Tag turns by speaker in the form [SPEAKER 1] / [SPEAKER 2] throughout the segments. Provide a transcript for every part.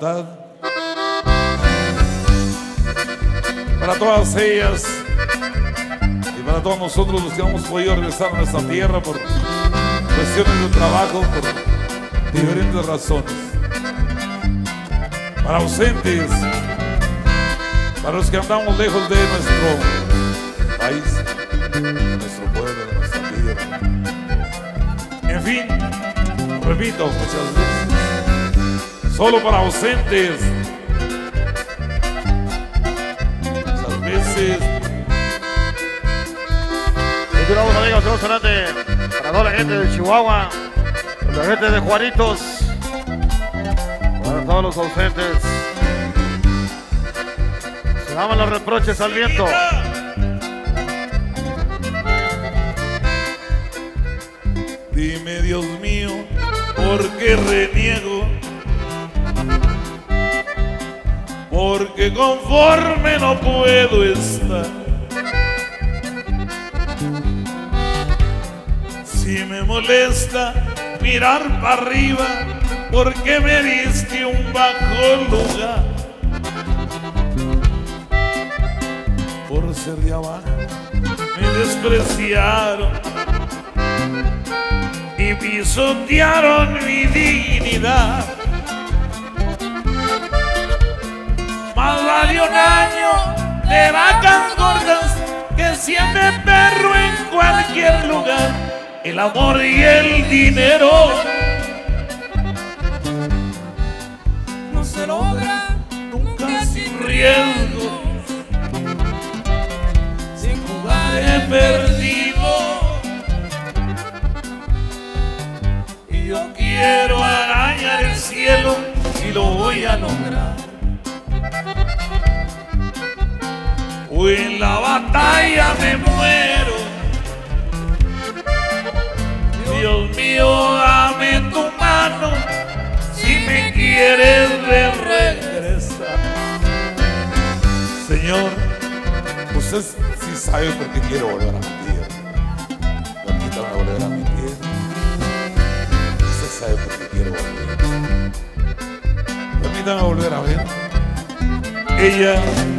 [SPEAKER 1] Para todas ellas y para todos nosotros los que hemos podido regresar a nuestra tierra por cuestiones de trabajo, por diferentes razones. Para ausentes, para los que andamos lejos de nuestro país, de nuestro pueblo, de nuestra tierra. En fin, repito muchas veces, solo para ausentes. Muchas veces.
[SPEAKER 2] Continuamos amigos, saludos adelante para toda la gente de Chihuahua, la gente de Juanitos, para todos los ausentes. Se daban los reproches al viento.
[SPEAKER 1] Dime Dios mío, ¿por qué reniego? Porque conforme no puedo estar. Si me molesta mirar para arriba, porque me diste un bajo lugar. Por ser de abajo, me despreciaron y pisotearon mi dignidad. De vacas gordas que siempre perro en cualquier lugar. El amor y el dinero
[SPEAKER 3] no se logra
[SPEAKER 1] nunca sin riesgo, sin jugar he perdido. Y yo quiero arañar el cielo y lo voy a lograr. O en la batalla me muero. Dios mío, dame tu mano si me quieres ver regresar. Señor, usted sí sabe por qué quiero volver a mi tierra. Permítame volver a mi tierra. Usted sabe por qué quiero volver. Permítame volver a ver. Ella.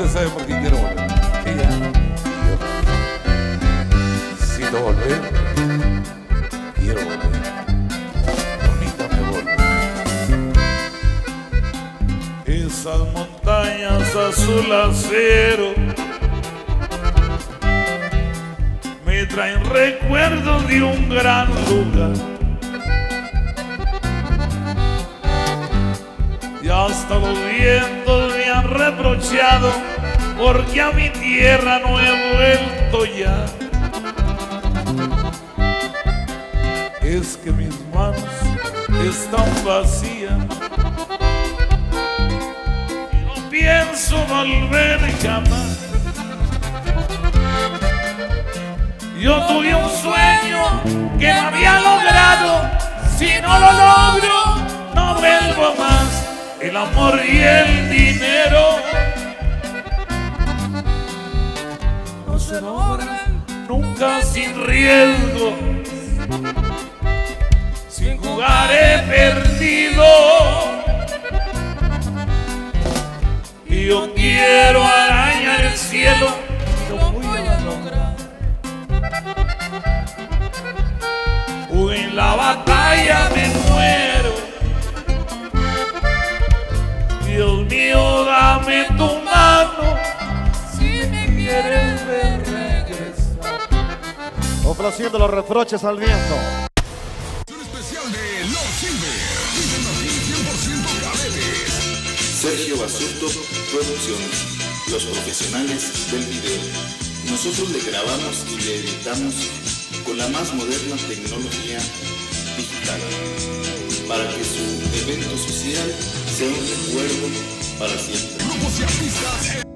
[SPEAKER 1] Usted sabe por qué quiero volver. Ella. yo. Necesito volver. Quiero volver. Permítame volver. Esas montañas azul acero me traen recuerdos de un gran lugar. Porque a mi tierra no he vuelto ya. Es que mis manos están vacías y no pienso volver jamás. Yo tuve un sueño que no había logrado, si no lo logro, no vuelvo más. El amor y el dinero sin riesgo. Sin jugar he perdido. Y yo quiero arañar el cielo. lo voy a lograr. En la batalla
[SPEAKER 2] Ofreciendo los reproches al viento.
[SPEAKER 4] Especial de Los Silver. Dicen así 100% cadetes.
[SPEAKER 5] Sergio Basurto Producciones, los profesionales del video. Nosotros le grabamos y le editamos con la más moderna tecnología digital para que su evento social sea un recuerdo para siempre.
[SPEAKER 4] Grupos y artistas.